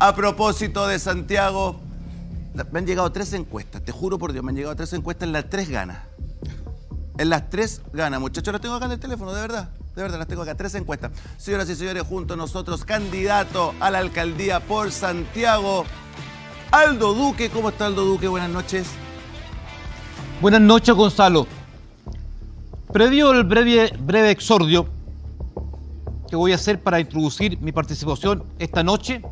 A propósito de Santiago, me han llegado tres encuestas, te juro por Dios, me han llegado tres encuestas en las tres ganas. En las tres ganas, muchachos, las tengo acá en el teléfono, de verdad. De verdad, las tengo acá, tres encuestas. Señoras y señores, junto a nosotros, candidato a la alcaldía por Santiago, Aldo Duque. ¿Cómo está Aldo Duque? Buenas noches. Buenas noches, Gonzalo. Previo el breve, breve exordio que voy a hacer para introducir mi participación esta noche,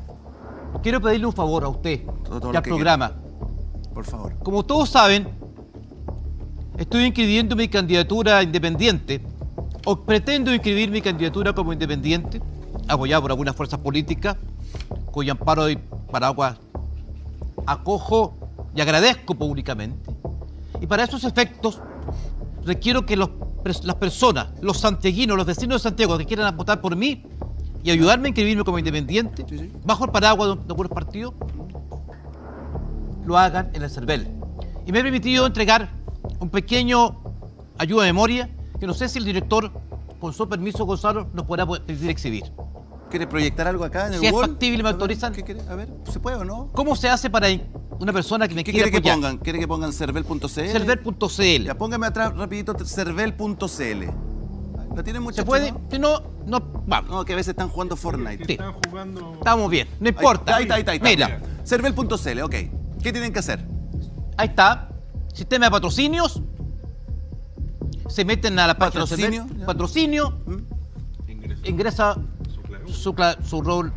quiero pedirle un favor a usted Todo- todo y al programa. Por favor. Como todos saben, estoy inscribiendo mi candidatura independiente, o pretendo inscribir mi candidatura como independiente, apoyado por algunas fuerzas políticas, cuyo amparo y paraguas acojo y agradezco públicamente. Y para esos efectos, requiero que los las personas, los santiaguinos, los vecinos de Santiago que quieran votar por mí y ayudarme a inscribirme como independiente, Sí, sí. bajo el paraguas de, de algunos partidos, lo hagan en el CERVEL. Y me he permitido entregar un pequeño ayuda de memoria que no sé si el director, con su permiso, Gonzalo, nos podrá permitir exhibir. ¿Quiere proyectar algo acá en el Si es wall? factible, me A ver, autorizan. ¿qué quiere? A ver, ¿se puede o no? ¿Cómo se hace para una persona que me ¿Qué quiere quiere que apoyar? pongan? ¿Quiere que pongan cervel.cl? Server.cl. Ya, póngame atrás rapidito cervel.cl. ¿La tienen muchachos? ¿Se puede? no? Si no, no, vamos. No, que a veces están jugando Fortnite. Sí. Están jugando. Estamos bien, no importa. Ahí está, ahí está, ahí está. Mira, Cervel.cl, ok. ¿Qué tienen que hacer? ahí está. Sistema de patrocinios. Se meten a la página de Patrocinio, ya. Patrocinio. Ingreso. Ingresa Su clave. su, su rol,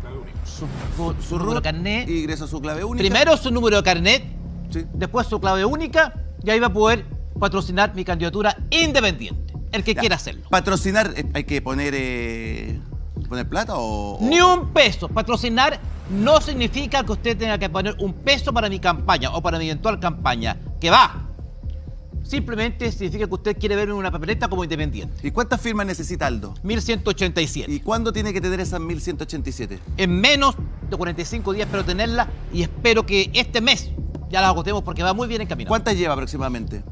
Clave única. su, su- su Su número carnet. y ingresa su clave única. Primero su número de carnet, Sí. después su clave única, y ahí va a poder patrocinar mi candidatura independiente. El que Ya. quiera hacerlo. Patrocinar, eh, hay que poner eh, poner plata o, o- Ni un peso. Patrocinar no significa que usted tenga que poner un peso para mi campaña o para mi eventual campaña. Que va. Simplemente significa que usted quiere verme en una papeleta como independiente. ¿Y cuántas firmas necesita Aldo? 1187. ¿Y cuándo tiene que tener esas 1187? En menos de 45 días espero tenerla y espero que este mes ya la agotemos porque va muy bien encaminada. ¿Cuántas lleva aproximadamente?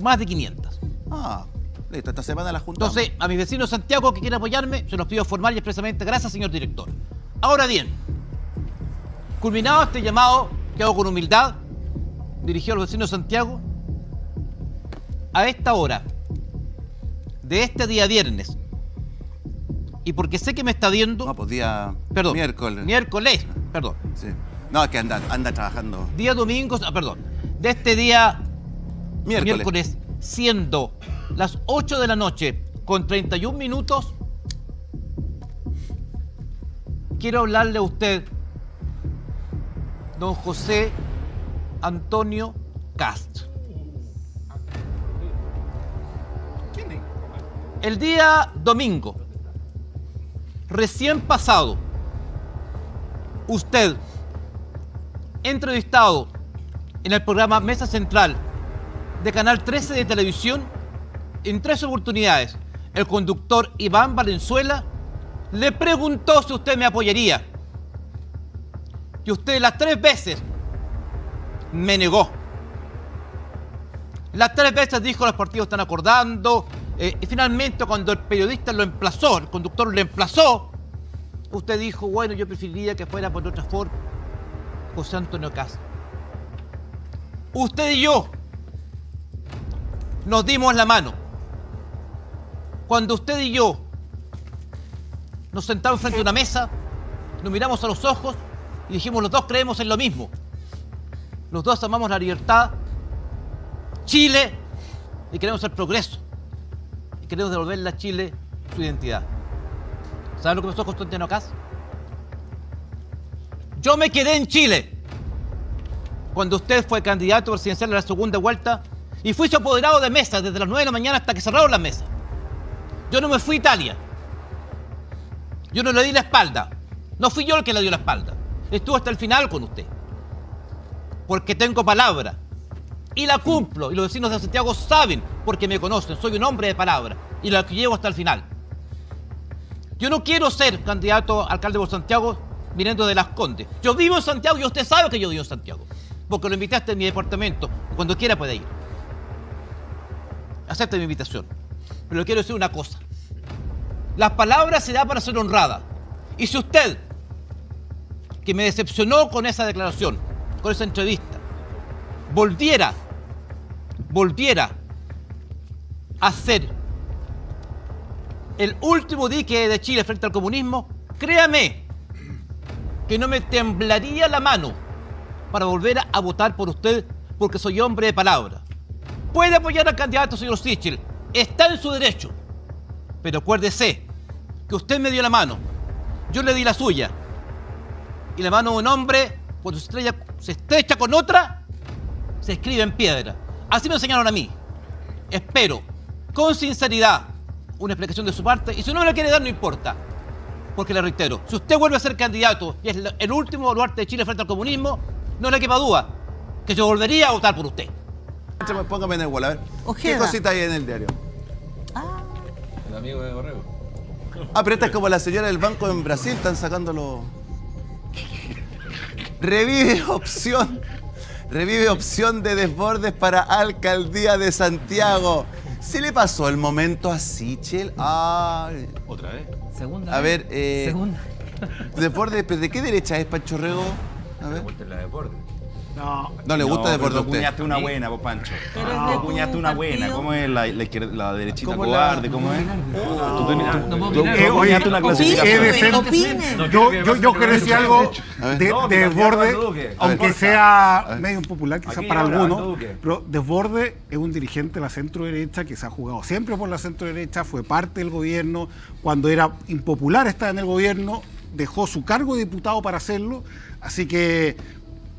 Más de 500. Ah, listo, esta semana la juntamos. Entonces, a mis vecinos Santiago que quieran apoyarme, se los pido formal y expresamente. Gracias, señor director. Ahora bien, culminado este llamado que hago con humildad, dirigido a los vecinos de Santiago, a esta hora de este día viernes, y porque sé que me está viendo, No, pues día perdón, miércoles. miércoles, perdón, Sí. No, es que anda, anda trabajando. día domingo, ah, perdón, de este día Miércoles. miércoles, siendo las 8 de la noche con 31 minutos, quiero hablarle a usted, don José Antonio Cast. El día domingo, recién pasado, usted, entrevistado en el programa Mesa Central de Canal 13 de televisión, en tres oportunidades, el conductor Iván Valenzuela le preguntó si usted me apoyaría. Y usted las tres veces me negó. Las tres veces dijo los partidos están acordando. eh, y finalmente cuando el periodista lo emplazó, el conductor lo emplazó, usted dijo, bueno, yo preferiría que fuera por otra forma. José Antonio Cas. Usted y yo nos dimos la mano. Cuando usted y yo nos sentamos frente a una mesa, nos miramos a los ojos y dijimos, los dos creemos en lo mismo. Los dos amamos la libertad, Chile y queremos el progreso. Y queremos devolverle a Chile su identidad. ¿Sabe lo que pasó con Constantino Cas? Yo me quedé en Chile cuando usted fue candidato presidencial a la segunda vuelta y fui su apoderado de mesa desde las 9 de la mañana hasta que cerraron las mesas. Yo no me fui a Italia. Yo no le di la espalda. No fui yo el que le dio la espalda. Estuve hasta el final con usted. Porque tengo palabra. Y la cumplo. Y los vecinos de Santiago saben porque me conocen. Soy un hombre de palabra. Y la llevo hasta el final. Yo no quiero ser candidato a alcalde por Santiago viniendo de Las Condes. Yo vivo en Santiago y usted sabe que yo vivo en Santiago. Porque lo invitaste en mi departamento. Cuando quiera puede ir. Acepte mi invitación. Pero quiero decir una cosa. Las palabras se dan para ser honradas. Y si usted que me decepcionó con esa declaración, con esa entrevista, volviera, volviera a ser el último dique de Chile frente al comunismo, créame que no me temblaría la mano para volver a votar por usted porque soy hombre de palabra. Puede apoyar al candidato señor Sichel, está en su derecho. Pero acuérdese que usted me dio la mano, yo le di la suya. Y la mano de un hombre, cuando se, estrella- se estrecha con otra, se escribe en piedra. Así me enseñaron a mí. Espero, con sinceridad, una explicación de su parte. Y si no me la quiere dar, no importa. Porque le reitero, si usted vuelve a ser candidato y es el último baluarte de Chile frente al comunismo, no le quepa duda que yo volvería a votar por usted. Póngame en el a ver. ¿Qué cosita hay en el diario? Amigo de Borrego. Ah, pero esta es como la señora del banco en Brasil, están sacándolo. Revive opción. Revive opción de desbordes para alcaldía de Santiago. ¿Se le pasó el momento a Sichel? Ay. ¿Otra vez? Segunda. A ver, eh, Segunda. Desbordes, pero ¿de qué derecha es Pancho Rego? A ver. Vuelta en la de borde. No, No le gusta No, tú usted. acuñaste una buena, vos, Pancho. De acuñaste una buena. ¿Cómo es la, la, izquierda- la derechita ¿Cómo la- cobarde? ¿Cómo es? Tú acuñaste una clasificación. de yo, yo, yo quiero decir algo de, de desborde, aunque sea medio impopular quizás para algunos, pero desborde es un dirigente de la centro derecha que se ha jugado siempre por la centro derecha, fue parte del gobierno, cuando era impopular estar en el gobierno, dejó su cargo de diputado para hacerlo, así que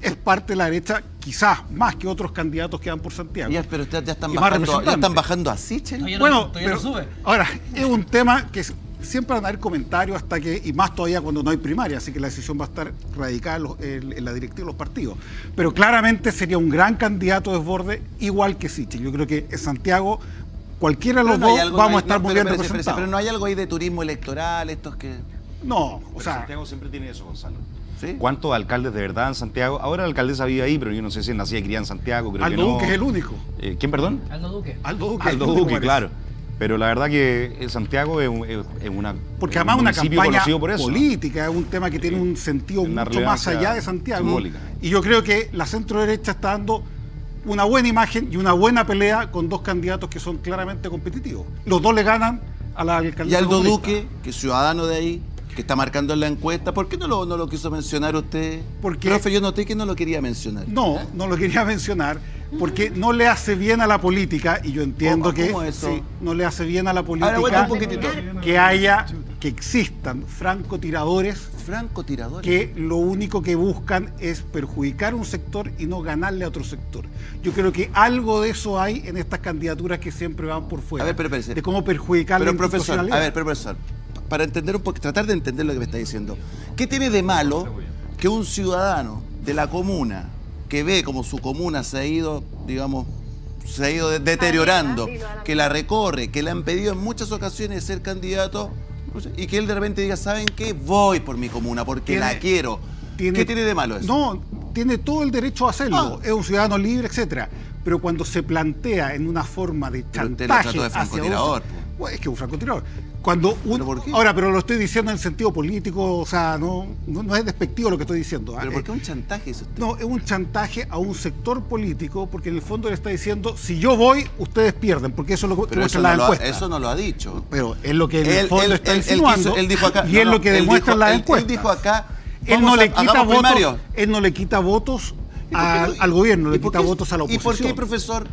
es parte de la derecha, quizás más que otros candidatos que van por Santiago. Ya, pero ustedes ya están bajando, ya están bajando a Sichel. Todavía no- Bueno, todavía pero no sube. ahora, es un tema que siempre van a haber comentarios hasta que, y más todavía cuando no hay primaria, así que la decisión va a estar radicada en, la directiva de los partidos. Pero claramente sería un gran candidato desborde, igual que Sichel. Yo creo que en Santiago, cualquiera de Pero los no dos, algo- vamos no a estar no, muy pero bien espérese, representados. Pero no hay algo ahí de turismo electoral, estos que. No, o Pero sea, Santiago siempre tiene eso, Gonzalo. ¿Sí? ¿Cuántos alcaldes de verdad en Santiago? Ahora la alcaldesa vive ahí, pero yo no sé si nacía y criada en Santiago. Creo Aldo que no. Duque es el único. Eh, ¿Quién, perdón? Aldo Duque. Aldo Duque. Aldo Duque, claro. Pero la verdad que eh, Santiago es, un- es- es una. Porque es un además una campaña conocido por eso. política, es un tema que tiene un sentido mucho más allá de Santiago. simbólica. Y yo creo que la centro derecha está dando una buena imagen y una buena pelea con dos candidatos que son claramente competitivos. Los dos le ganan a la Y alcaldesa. Aldo comunista. Duque, que es ciudadano de ahí, que está marcando en la encuesta, ¿por qué no lo, no lo quiso mencionar usted? Porque- Profe, yo noté que no lo quería mencionar. No, no lo quería mencionar porque no le hace bien a la política y yo entiendo ¿Cómo- que cómo eso? sí, no le hace bien a la Ahora política un que haya, que existan francotiradores Franco tirador. que lo único que buscan es perjudicar un sector y no ganarle a otro sector. Yo creo que algo de eso hay en estas candidaturas que siempre van por fuera. A ver, pero espérese. de cómo perjudicar Pero la profesor, a ver, pero profesor, para entender un poco, tratar de entender lo que me está diciendo. ¿Qué tiene de malo que un ciudadano de la comuna que ve como su comuna se ha ido, digamos, se ha ido de- deteriorando, que la recorre, que le han pedido en muchas ocasiones ser candidato y que él de repente diga, ¿saben qué? Voy por mi comuna porque Tiene- la quiero. ¿Qué tiene de malo eso? No, tiene todo el derecho a hacerlo. Ah. Es un ciudadano libre, etcétera. Pero cuando se plantea en una forma de chantaje de hacia francotirador, otro- Bueno, es que un francotirador. Cuando. Ahora, pero lo estoy diciendo en el sentido político, o sea, no, no, no es despectivo lo que estoy diciendo. ¿ah? ¿Pero Eh, por qué un chantaje es usted? No, es un chantaje a un sector político porque en el fondo le está diciendo, si yo voy, ustedes pierden, porque eso es lo que eso no, lo ha, encuestas. eso no lo ha dicho. Pero es lo que en el Él- fondo él- está él- él insinuando quiso- él dijo acá- y es lo que él demuestran dijo- las él-. Él dijo acá, Él no, a- le quita votos, él no le quita votos ¿Y por qué al, no- al gobierno, le quita qué- votos a la ¿Y por oposición. qué, profesor?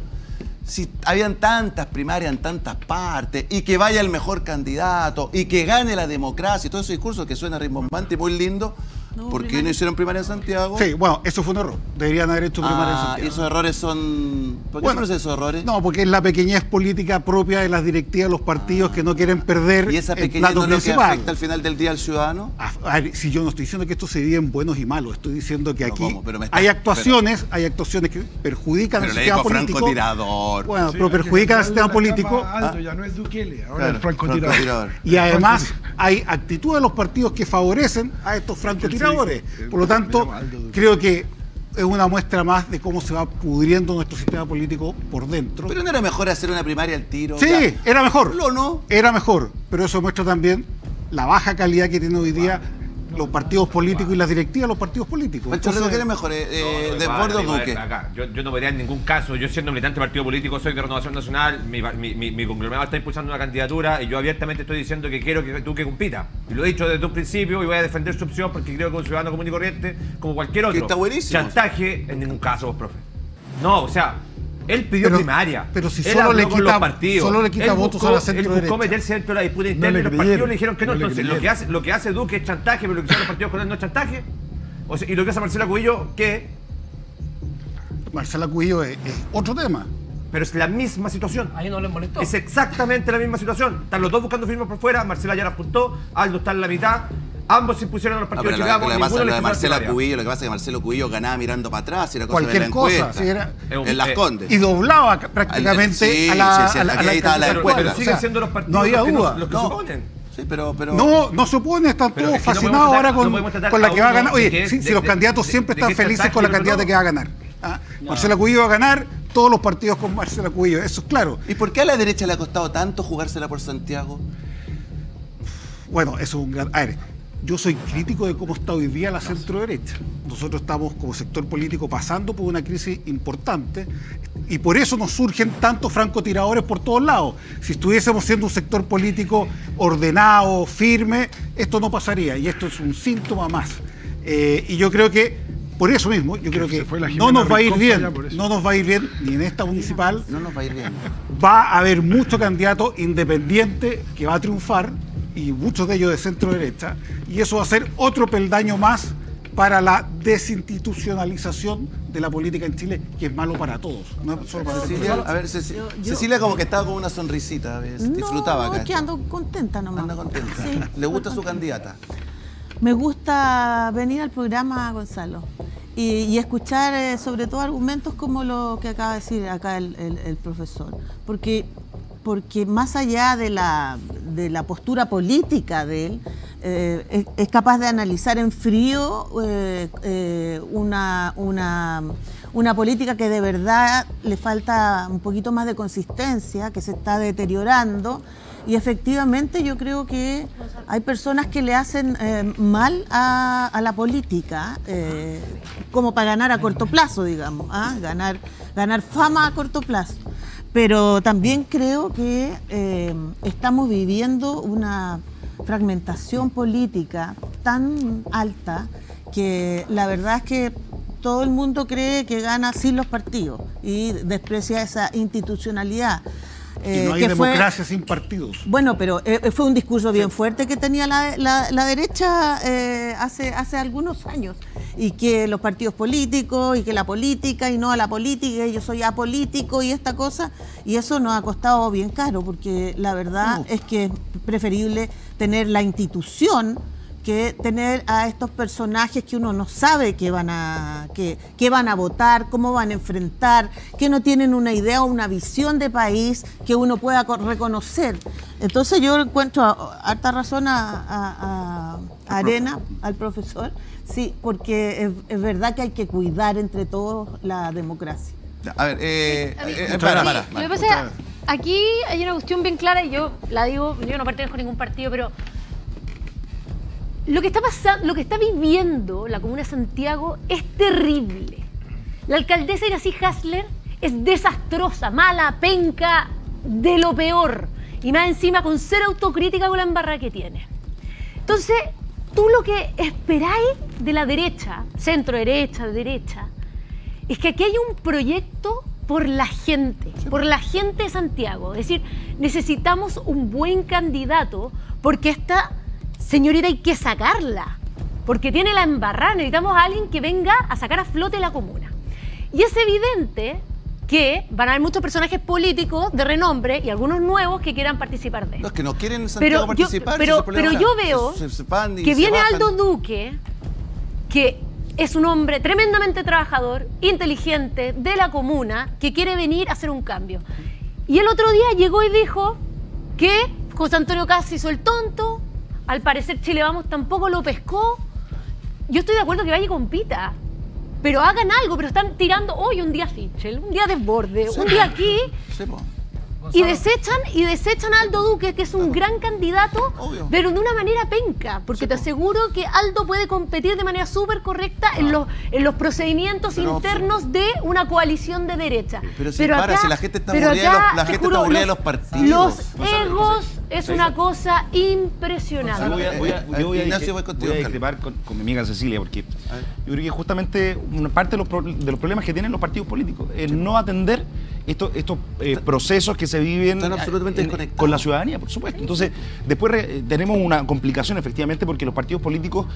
Si habían tantas primarias en tantas partes y que vaya el mejor candidato y que gane la democracia y todo ese discurso que suena rimbombante y muy lindo, No, ¿por qué no hicieron primaria en Santiago? Sí, bueno, eso fue un error. Deberían haber hecho primaria en Ah, y Santiago. esos errores son... ¿Por qué Bueno, son esos errores? No, porque es la pequeñez política propia de las directivas de los partidos que no quieren perder ¿Y esa pequeñez no lo que afecta al final del día al ciudadano? A- a ver, si yo no estoy diciendo que esto se divide en buenos y malos, estoy diciendo que aquí ¿cómo? Pero me está- hay actuaciones, hay actuaciones que perjudican le sistema político. francotirador. Bueno, Sí, pero perjudican al sistema político capa a Aldo, ya no es Bukele, ahora Claro, es francotirador. francotirador. y además hay actitudes de los partidos que favorecen a estos francotiradores. Por lo tanto, creo que es una muestra más de cómo se va pudriendo nuestro sistema político por dentro. Pero no era mejor hacer una primaria al tiro. Sí, Ya. era mejor. No, no. Era mejor, pero eso muestra también la baja calidad que tiene hoy día los partidos políticos y las directivas de los partidos políticos. Entonces, ¿quién es mejor? Eh, eh, No, ¿Desbordes o amigo, a ver, Duque? acá, Yo, yo no vería en ningún caso, yo siendo militante del partido político, soy de Renovación Nacional, mi, mi, mi- mi conglomerado está impulsando una candidatura y yo abiertamente estoy diciendo que quiero que Duque compita. Y lo he dicho desde un principio y voy a defender su opción porque creo que un ciudadano común y corriente, como cualquier otro. está buenísimo. Chantaje, en ningún caso, vos, profe. No, o sea, él pidió Pero- primaria. pero si Él solo le quita- los partidos. solo le quita Él votos buscó- a la Él centro-derecha. buscó meterse dentro de la disputa interna y los creyeron, partidos le dijeron que no. Entonces, lo que, hace, lo que hace Duque es chantaje, pero lo que hacen los partidos con él no es chantaje. O sea, y lo que hace Marcela Cubillo, ¿qué? Marcela Cuillo es, es otro tema. Pero es la misma situación. Ahí no les molestó. Es exactamente la misma situación. Están los dos buscando firmas por fuera, Marcela ya las juntó, Aldo está en la mitad. Ambos se impusieron a los No, partidos pero lo, que pasa lo de primaria. Cubillo, lo que pasa es que Marcelo Cubillo ganaba mirando para atrás, y era cosa de Cualquier la cosa. encuesta. era- en Las eh, Condes. y doblaba prácticamente Sí, a la, sí, sí, a la- a aquí la ahí estaba la alcaldesa Pero, siguen sea, siendo los partidos no había los que, nos- duda. los que No. suponen. Sí, pero, pero... No, no se opone, están Pero todos es que no fascinados ahora tratar- no con, la que va a ganar. Oye, si, de- si los de- candidatos de- siempre de están felices con la candidata no. que va a ganar. ¿ah? Marcela Cubillo va a ganar, todos los partidos con Marcela Cubillo, eso es claro. ¿Y por qué a la derecha le ha costado tanto jugársela por Santiago? Bueno, eso es un gran... A ver, yo soy crítico de cómo está hoy día la centro derecha. Nosotros estamos como sector político pasando por una crisis importante y por eso nos surgen tantos francotiradores por todos lados. Si estuviésemos siendo un sector político ordenado, firme, esto no pasaría y esto es un síntoma más. Eh, y yo creo que por eso mismo, yo creo que no nos va a ir bien, no nos va a ir bien ni en esta municipal, No nos va a ir bien. va a haber muchos candidatos independientes que va a triunfar y muchos de ellos de centro derecha y eso va a ser otro peldaño más para la desinstitucionalización de la política en Chile que es malo para todos no es solo para Cecilia, a ver, Ceci- Yo- yo- Cecilia como que estaba con una sonrisita, ¿ves? disfrutaba no, acá. que ando contenta nomás. Anda contenta. Sí, ¿Le gusta su contenta. candidata? Me gusta venir al programa, Gonzalo, y, y escuchar eh, sobre todo argumentos como lo que acaba de decir acá el, el- el profesor. Porque, porque más allá de la, de la postura política de él, eh, es, capaz de analizar en frío eh, eh, una, una, una política que de verdad le falta un poquito más de consistencia, que se está deteriorando. Y efectivamente yo creo que hay personas que le hacen mal a, la política, como para ganar a corto plazo, digamos, ¿ah? ganar, ganar fama a corto plazo. Pero también creo que eh, estamos viviendo una fragmentación política tan alta que la verdad es que todo el mundo cree que gana sin los partidos y desprecia esa institucionalidad. Y eh, no hay que fue- democracia sin partidos bueno, pero eh, fue un discurso bien fuerte que tenía la, la- la derecha eh, hace, hace algunos años. Y que los partidos políticos, y que la política, y no a la política, y yo soy apolítico, y esta cosa. Y eso nos ha costado bien caro, porque la verdad es que es preferible tener la institución que tener a estos personajes que uno no sabe que van a que, que van a votar, cómo van a enfrentar, que no tienen una idea o una visión de país que uno pueda co- reconocer. Entonces yo encuentro a- harta razón a, a- a Arena, al profesor, sí, porque es, es verdad que hay que cuidar entre todos la democracia. A ver, eh, eh, para, para, Lo para. que pasa es que aquí hay una cuestión bien clara y yo la digo, yo no pertenezco a ningún partido, pero lo que está pasando, lo que está viviendo la comuna de Santiago es terrible. La alcaldesa Iracy Hasler es desastrosa, mala, penca, de lo peor. Y más encima con ser autocrítica con la embarrada que tiene. Entonces, tú lo que esperáis de la derecha, centro derecha, derecha, es que aquí hay un proyecto por la gente, por la gente de Santiago. Es decir, necesitamos un buen candidato porque esta señorita hay que sacarla, porque tiene la embarrada. Necesitamos a alguien que venga a sacar a flote la comuna. Y es evidente que van a haber muchos personajes políticos de renombre y algunos nuevos que quieran participar de esto. Los que no quieren Santiago Pero yo, participar. si pero, yo veo Se- se que viene bajan. Aldo Duque, que es un hombre tremendamente trabajador, inteligente, de la comuna, que quiere venir a hacer un cambio. Y el otro día llegó y dijo que José Antonio Casi hizo el tonto, al parecer Chile Vamos tampoco lo pescó. Yo estoy de acuerdo que vaya y compita, pero hagan algo, pero están tirando hoy un día Sichel, un día Desborde, Sí, un día aquí, Sí. Y desechan, y desechan a Aldo Duque, que es un gran candidato, Obvio. pero de una manera penca, porque te aseguro que Aldo puede competir de manera súper correcta en, los, en los procedimientos Pero, internos de una coalición de derecha. Pero si para, si la gente está pero aburrida de los- acá, la te gente está aburrida de los- los partidos. Los egos es una cosa impresionante. Yo voy a, voy a- Eh, yo voy a- Ignacio, voy contigo, voy a discrepar con, con mi amiga Cecilia, porque yo creo que justamente una parte de los, pro- de los problemas que tienen los partidos políticos es no atender estos, estos eh, procesos que se viven Están absolutamente en- desconectados. con la ciudadanía, por supuesto. Entonces, después re- tenemos una complicación, efectivamente, porque los partidos políticos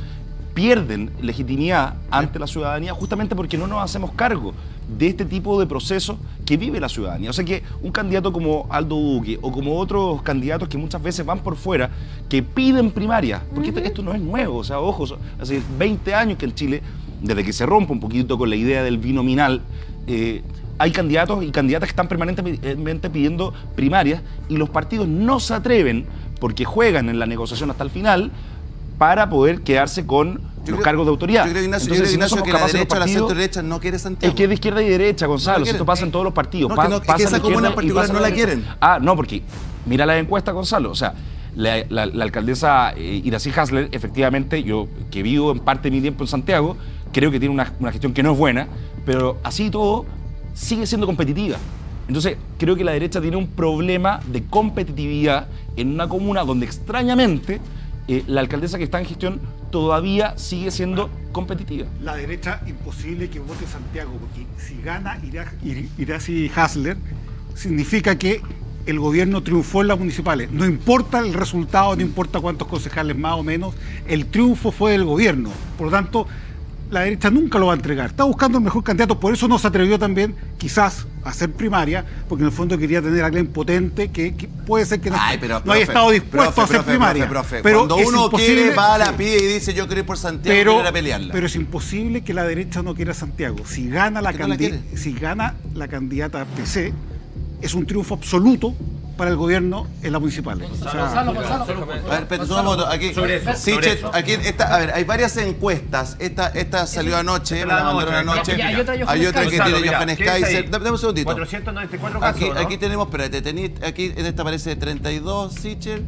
pierden legitimidad ante la ciudadanía justamente porque no nos hacemos cargo de este tipo de procesos que vive la ciudadanía. O sea que un candidato como Aldo Duque o como otros candidatos que muchas veces van por fuera, que piden primarias, porque esto, esto no es nuevo, o sea, ojo, hace 20 años que en Chile, desde que se rompe un poquito con la idea del binominal, eh, hay candidatos y candidatas que están permanentemente pidiendo primarias y los partidos no se atreven, porque juegan en la negociación hasta el final, para poder quedarse con Yo los creo- cargos de autoridad. Yo creo, Ignacio, yo Entonces, si no Ignacio, somos que la derecha o la partidos- centro derecha no quiere Santiago. es que es de izquierda y derecha, Gonzalo. No si esto pasa en todos los partidos. No, Pa- no, es que esa comuna en particular no la quieren. Ah, no, porque mira la encuesta, Gonzalo. O sea, la, la- la alcaldesa eh, Iracy Hasler, efectivamente, yo que vivo en parte de mi tiempo en Santiago, creo que tiene una, una gestión que no es buena, pero así y todo sigue siendo competitiva. Entonces, creo que la derecha tiene un problema de competitividad en una comuna donde extrañamente eh, la alcaldesa que está en gestión todavía sigue siendo competitiva. La derecha imposible que vote Santiago, porque si gana Ira- Ir- Iracy Hasler, significa que el gobierno triunfó en las municipales. No importa el resultado, no importa cuántos concejales más o menos, el triunfo fue del gobierno. Por lo tanto, la derecha nunca lo va a entregar. Está buscando el mejor candidato, por eso no se atrevió también, quizás, a hacer primaria, porque en el fondo quería tener a alguien potente que, que puede ser que no, Ay, pero, no haya estado dispuesto profe, a hacer profe, primaria. Pero Cuando uno quiere, va a la sí. pide y dice yo quiero ir por Santiago pero, quiero ir a pelearla. pero es imposible que la derecha no quiera Santiago. Si gana la, no si gana la candidata PC, es un triunfo absoluto para el gobierno en las municipales. A ver, momento, aquí, Sobre eso, Sí, sobre che, eso. aquí está, a ver, hay varias encuestas. Esta, esta salió anoche, me la mandaron anoche. hay otra Hay que Gonzalo, tiene Johannes. Kaiser. Dame un segundito. 494 Aquí, casos, aquí tenemos, espérate, tení, aquí en esta aparece 32 Sichel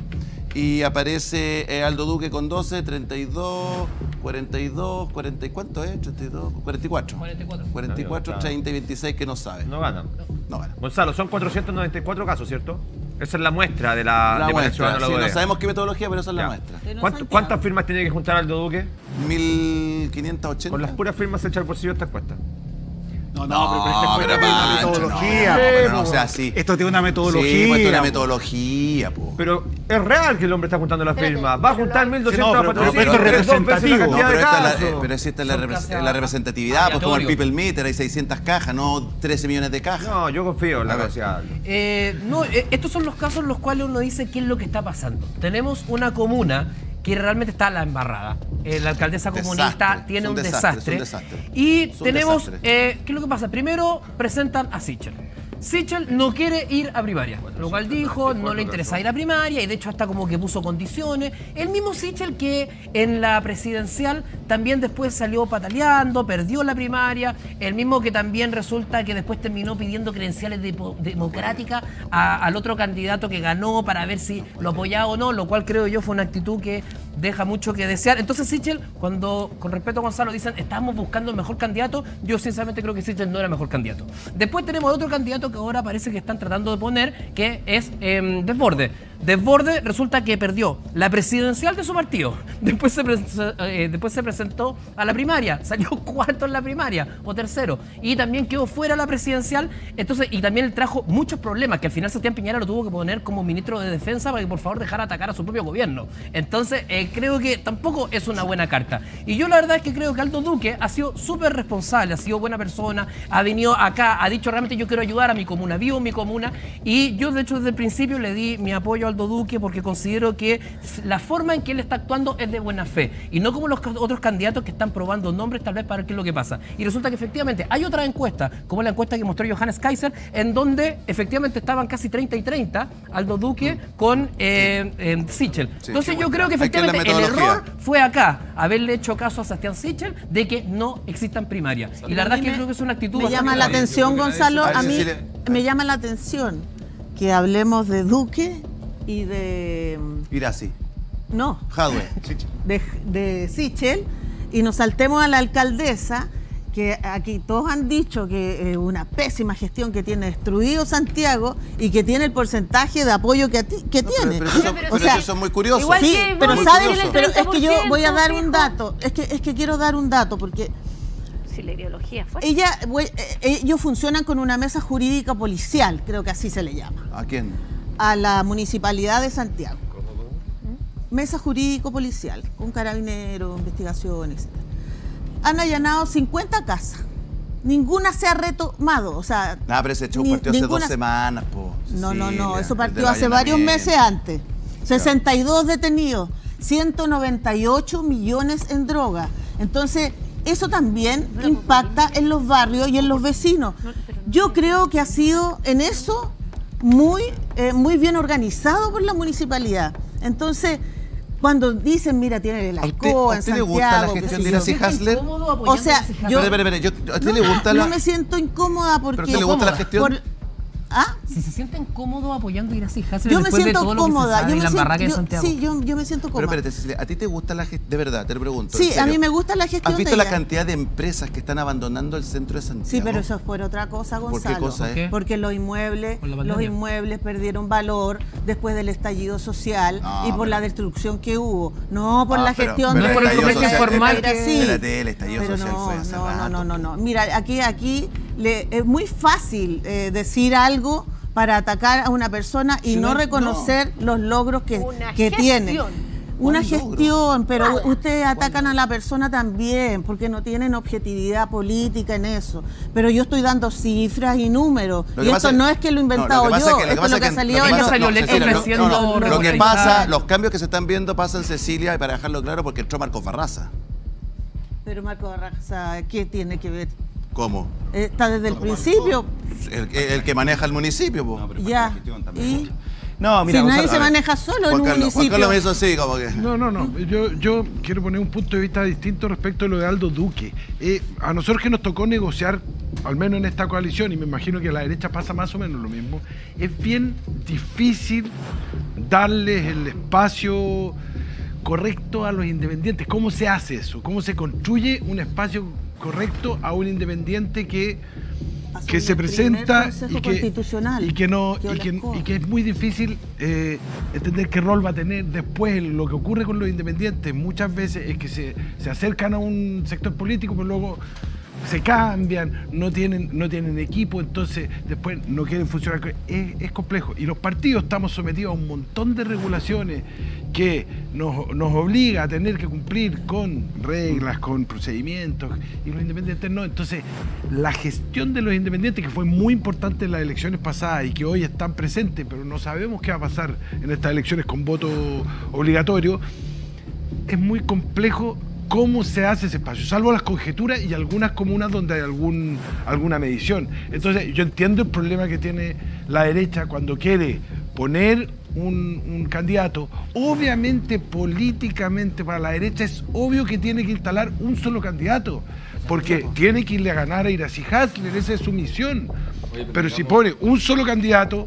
y aparece eh, Aldo Duque con 12, 32, 42, 40, ¿y ¿cuánto es? 32, 44. 44. 44, 30 y 26 que no saben. No ganan. No van. Gonzalo, son 494 casos, ¿cierto? Esa es la muestra de la, La de muestra, la sí, no sabemos qué metodología, pero esa es la Ya. muestra. ¿Cuánto- Santiago. ¿Cuántas firmas tiene que juntar Aldo Duque? 1580. Con las puras firmas se echa al bolsillo esta encuesta. No, No, pero, pero, pero esto tiene una Pancho, metodología. no, po. pero no sea así. Esto tiene una metodología. Sí, pues esto es una metodología, po. Pero es real que el hombre está juntando las Espérate, firmas. Va a juntar lo- 1.200 Sí, no, pero- esto es 400, tres, dos veces la representativo. No, pero esta, es la, eh, pero si esta es la, la representatividad, pues como el. People Meter, hay 600 cajas, no 13 millones de cajas. No, yo confío en la Aldo. Eh, no, eh, estos son los casos en los cuales uno dice qué es lo que está pasando. Tenemos una comuna que realmente está la embarrada. Eh, la alcaldesa Desastre, comunista tiene un desastre. desastre, es un desastre. Y tenemos, desastre. eh, ¿qué es lo que pasa? Primero presentan a Sichel. Sichel no quiere ir a primaria, lo cual dijo, no le interesa ir a primaria y de hecho hasta como que puso condiciones. El mismo Sichel que en la presidencial también después salió pataleando, perdió la primaria, el mismo que también resulta que después terminó pidiendo credenciales democráticas al otro candidato que ganó para ver si lo apoyaba o no, lo cual creo yo fue una actitud que deja mucho que desear. Entonces Sichel, cuando con respeto a Gonzalo dicen estamos buscando el mejor candidato, yo sinceramente creo que Sichel no era el mejor candidato. Después tenemos otro candidato que ahora parece que están tratando de poner, que es eh, Desborde. Desborde resulta que perdió la presidencial de su partido. Después se, pres- eh, después se presentó a la primaria, salió cuarto en la primaria o tercero. Y también quedó fuera la presidencial. Entonces, y también trajo muchos problemas, que al final Sebastián Piñera lo tuvo que poner como ministro de defensa para que por favor dejara atacar a su propio gobierno. Entonces, eh, creo que tampoco es una buena carta. Y yo la verdad es que creo que Aldo Duque ha sido súper responsable, ha sido buena persona, ha venido acá, ha dicho realmente yo quiero ayudar a mi comuna, vivo en mi comuna. Y yo de hecho desde el principio le di mi apoyo a Aldo Duque porque considero que la forma en que él está actuando es de buena fe. Y no como los otros candidatos que están probando nombres tal vez para ver qué es lo que pasa. Y resulta que efectivamente hay otra encuesta, como la encuesta que mostró Johannes Kaiser, en donde efectivamente estaban casi 30 y 30 Aldo Duque con eh, eh, Sichel. Sí, Entonces yo creo que bueno. Efectivamente el error fue acá, haberle hecho caso a Sebastián Sichel de que no existan primarias. Y la verdad es que me- creo que es una actitud Me llama la atención, Gonzalo, A mí me llama la atención que hablemos de Duque y de... Irasi. No, Jadwe. de, de Sichel y nos saltemos a la alcaldesa, que aquí todos han dicho que es una pésima gestión que tiene destruido Santiago y que tiene el porcentaje de apoyo que, a ti- que tiene. Pero, pero eso, pero o sea, eso es muy curioso. igual Sí, que pero sabes, pero es que yo voy a dar un dato, es que, es que quiero dar un dato, porque Si la ideología fue. ella, eh, ellos funcionan con una mesa jurídica policial, creo que así se le llama, ¿A quién? A la municipalidad de Santiago. Mesa jurídico-policial, con carabineros, investigaciones, etc. Han allanado 50 casas. Ninguna se ha retomado. O sea, Nada, pero ese show ni- partió hace dos semanas, po. No, no, no, eso partió hace varios meses antes. 62 detenidos, 198 millones en droga. Entonces, eso también impacta en los barrios y en los vecinos. Yo creo que ha sido en eso muy, eh, muy bien organizado por la municipalidad. Entonces, cuando dicen, mira, tienen el ¿A usted, alcohol a en usted le gusta la gestión de. Irasi Hasler? O sea, yo... ¿A usted le gusta no la.? me siento incómoda porque... ¿Pero a usted le gusta la gestión? por- ¿Ah? Si se sienten cómodos apoyando a Irasi Hasler Yo me después de siento todo lo que se cómoda. sabe Yo me la de Santiago. sí, yo, yo me siento Pero cómoda. espérate, Cecilia, ¿a ti te gusta la gestión? De verdad, te lo pregunto. Sí, en a mí me gusta la gestión ¿Has visto de la ella. cantidad de empresas que están abandonando el centro de Santiago? Sí, pero eso fue otra cosa, ¿Por Gonzalo. qué cosa, eh? qué? Porque los inmuebles, Por los inmuebles perdieron valor después del estallido social No, y por pero- la destrucción que hubo. No por No, la pero- gestión pero de el por el comercio informal de- que- sí. Espérate, el estallido Pero social no, fue hace no, no, no, no, no. Mira, aquí, aquí le- es muy fácil eh, decir algo para atacar a una persona y no no, reconocer los logros que, Una que tiene. gestión. Una gestión, pero Nada. ustedes atacan a la persona también porque no tienen objetividad política en eso. Pero yo estoy dando cifras y números. Y esto no es que lo he no, inventado lo que pasa yo, es que- lo que es lo que ha salido lo que en pasa- los- no, no, no, cambios que se están viendo pasan Cecilia, y para dejarlo claro, porque entró Marcos Barraza. Pero Marco Barraza, ¿qué tiene que ver? ¿Cómo? Está desde el principio. El, que- el que maneja el municipio, po. No, pero Ya. la gestión. Y No, mira, si nadie se maneja solo en un Carlos, Juan municipio. Carlos me hizo así, como que. No, no, no. Yo, yo quiero poner un punto de vista distinto respecto a lo de Aldo Duque. Eh, a nosotros que nos tocó negociar, al menos en esta coalición, y me imagino que a la derecha pasa más o menos lo mismo, es bien difícil darles el espacio correcto a los independientes. ¿Cómo se hace eso? ¿Cómo se construye un espacio correcto a un independiente que que se presenta y que, Constitucional, y que no que, y que es muy difícil eh, entender qué rol va a tener después lo que ocurre con los independientes. Muchas veces es que se, se acercan a un sector político pero luego se cambian, no tienen, no tienen equipo, entonces después no quieren funcionar. Es, complejo. Y los partidos estamos sometidos a un montón de regulaciones que nos, nos obliga a tener que cumplir con reglas, con procedimientos, y los independientes no. Entonces, la gestión de los independientes, que fue muy importante en las elecciones pasadas y que hoy están presentes, pero no sabemos qué va a pasar en estas elecciones con voto obligatorio, es muy complejo cómo se hace ese espacio, salvo las conjeturas y algunas comunas donde hay algún, alguna medición. Entonces, yo entiendo el problema que tiene la derecha cuando quiere poner un, un candidato. Obviamente, políticamente, para la derecha es obvio que tiene que instalar un solo candidato, porque tiene que irle a ganar a Iracy Hasler, esa es su misión. Pero si pone un solo candidato,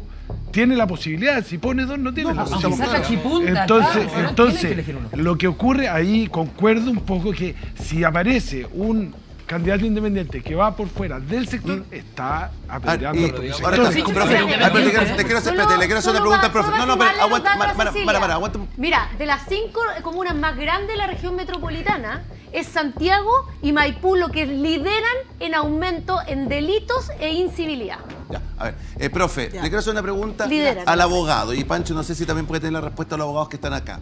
tiene la posibilidad, si pone dos, no tiene la Aunque posibilidad. saca chipunta, Entonces, claro, entonces tiene que elegir uno. lo que ocurre ahí, concuerdo un poco que si aparece un candidato independiente que va por fuera del sector, está Ah, apedreando ahora está, sí, profe, sí, pero te quiero- te quiero hacer, Solo- espérate, le quiero hacer una pregunta profe. No, no, pero aguanta, para, para, para, aguanta. Mira, de las cinco comunas más grandes de la región metropolitana, es Santiago y Maipú lo que lideran en aumento en delitos e incivilidad. Ya, a ver, eh, profe, Ya. le quiero hacer una pregunta Lidera. al abogado. Y Pancho, no sé si también puede tener la respuesta a los abogados que están acá.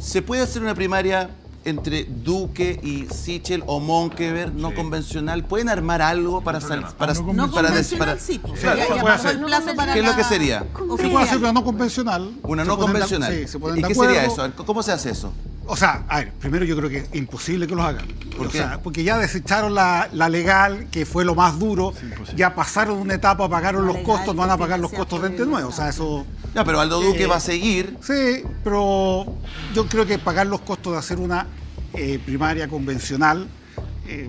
¿Se puede hacer una primaria entre Duque y Sichel o Monkever no convencional? ¿Pueden armar algo para sal- para, No para convencional, para- sí. pues, Claro. ya- ya puede pasó hacer. el plazo para ¿Qué es lo que sería? Se puede hacer una no convencional. Una no convencional. sí, se ponen ¿Y qué sería eso? ¿Cómo se hace eso? O sea, a ver, primero yo creo que es imposible que los hagan. ¿Por o qué? sea, porque ya desecharon la, la legal, que fue lo más duro, ya pasaron una etapa, pagaron La los legal costos, no van a pagar los costos de ente nuevo. O sea, eso. Ya, pero Aldo Duque Eh, va a seguir. Sí, pero yo creo que pagar los costos de hacer una eh, primaria convencional eh,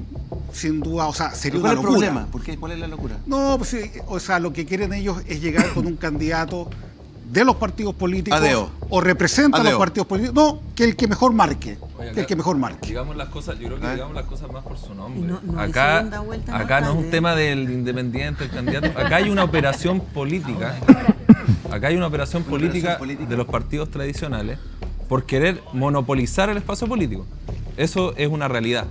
sin duda, o sea, sería ¿Cuál una es el locura. problema? ¿Por qué? ¿Cuál es la locura? No, pues sí, o sea, lo que quieren ellos es llegar con un candidato de los partidos políticos Adeo. o representa a los partidos políticos. No, que el que mejor marque, Oye, que el que mejor marque. Digamos las cosas, yo creo que A ver. digamos las cosas más por su nombre. No- no acá acá no es un tema del independiente, el candidato. Acá hay una operación política. Acá hay una operación política. de los partidos tradicionales por querer monopolizar el espacio político. Eso es una realidad.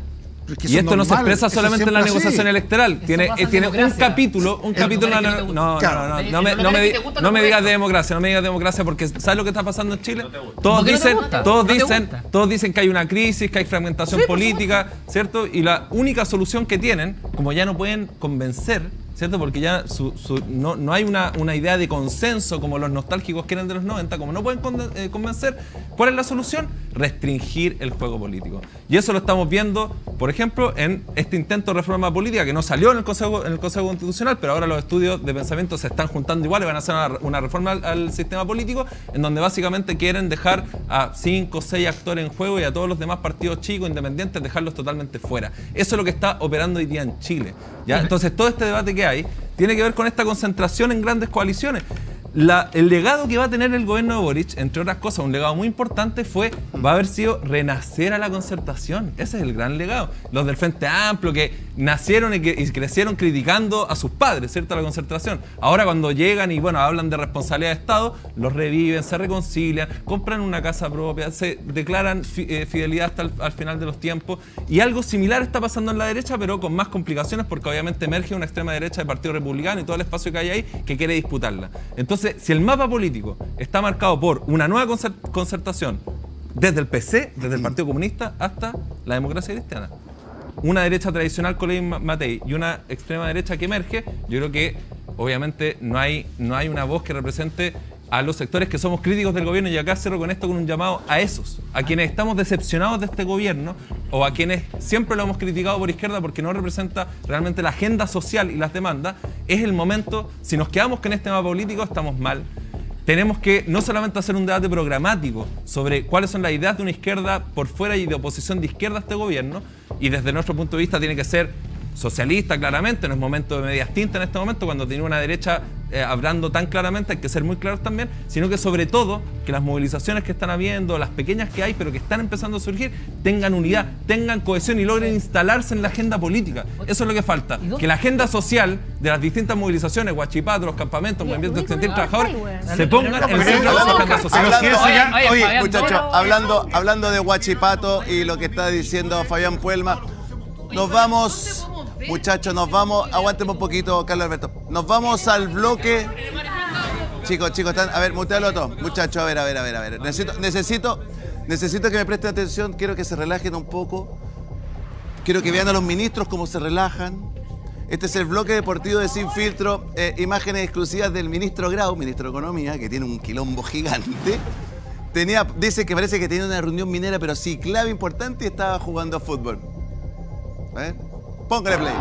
Pero es que Y esto no se expresa solamente en la así. negociación electoral. Tiene, eh, en tiene un capítulo, un El capítulo no, no no, no, me, no me no me digas de democracia, no me digas de democracia porque ¿sabes lo que está pasando en Chile? Todos ¿Por qué no te dicen, todos ¿No te dicen, todos dicen que hay una crisis, que hay fragmentación política, ¿cierto? Y la única solución que tienen, como ya no pueden convencer, ¿cierto? Porque ya su- su- no, no hay una, una idea de consenso como los nostálgicos que eran de los 90, como no pueden eh, convencer, ¿cuál es la solución? Restringir el juego político. Y eso lo estamos viendo, por ejemplo, en este intento de reforma política que no salió en el Consejo, en el Consejo Constitucional, pero ahora los estudios de pensamiento se están juntando igual y van a hacer una, una reforma al, al sistema político, en donde básicamente quieren dejar a cinco o seis actores en juego y a todos los demás partidos chicos, independientes, dejarlos totalmente fuera. Eso es lo que está operando hoy día en Chile. ¿ya? Entonces, todo este debate que hay tiene que ver con esta concentración en grandes coaliciones. El legado que va a tener el gobierno de Boric, entre otras cosas, un legado muy importante fue, va a haber sido renacer a la concertación. Ese es el gran legado. Los del Frente Amplio que nacieron y, que, y crecieron criticando a sus padres, ¿cierto? A la concertación. Ahora cuando llegan y, bueno, hablan de responsabilidad de Estado, los reviven, se reconcilian, compran una casa propia, se declaran fi- eh, fidelidad hasta el al final de los tiempos. Y algo similar está pasando en la derecha, pero con más complicaciones porque obviamente emerge una extrema derecha del Partido Republicano y todo el espacio que hay ahí que quiere disputarla. Entonces, si el mapa político está marcado por una nueva concer- concertación desde el PC, desde el Partido Comunista hasta la democracia cristiana, una derecha tradicional con Ley Matei y una extrema derecha que emerge, yo creo que obviamente no hay, no hay una voz que represente a los sectores que somos críticos del gobierno. Y acá cierro con esto con un llamado a esos, a quienes estamos decepcionados de este gobierno o a quienes siempre lo hemos criticado por izquierda porque no representa realmente la agenda social y las demandas, es el momento, si nos quedamos con este mapa político estamos mal, tenemos que no solamente hacer un debate programático sobre cuáles son las ideas de una izquierda por fuera y de oposición de izquierda a este gobierno, y desde nuestro punto de vista tiene que ser socialista claramente, no es momento de medias tintas en este momento, cuando tiene una derecha eh, hablando tan claramente, hay que ser muy claros también, sino que sobre todo que las movilizaciones que están habiendo, las pequeñas que hay, pero que están empezando a surgir, tengan unidad, tengan cohesión y logren instalarse en la agenda política. Eso es lo que falta, ¿Y dónde- que la agenda social de las distintas movilizaciones, Guachipato, los campamentos, movimientos estudiantiles, trabajadores, se pongan en el centro de la agenda social. Oye, muchachos, hablando, hablando de Guachipato y lo que está diciendo Fabián Puelma, nos vamos, muchachos, nos vamos, aguánteme un poquito, Carlos Alberto, nos vamos al bloque. Chicos, chicos, están, a ver, mutealo todo. Muchachos, a ver, a ver, a ver, a ver. Necesito, necesito, necesito que me presten atención, quiero que se relajen un poco. Quiero que vean a los ministros cómo se relajan. Este es el bloque deportivo de Sin Filtro. eh, imágenes exclusivas del ministro Grau, ministro de Economía, que tiene un quilombo gigante. Tenía, dice que parece que tenía una reunión minera, pero sí, clave importante y estaba jugando fútbol. A ver, Póngale play.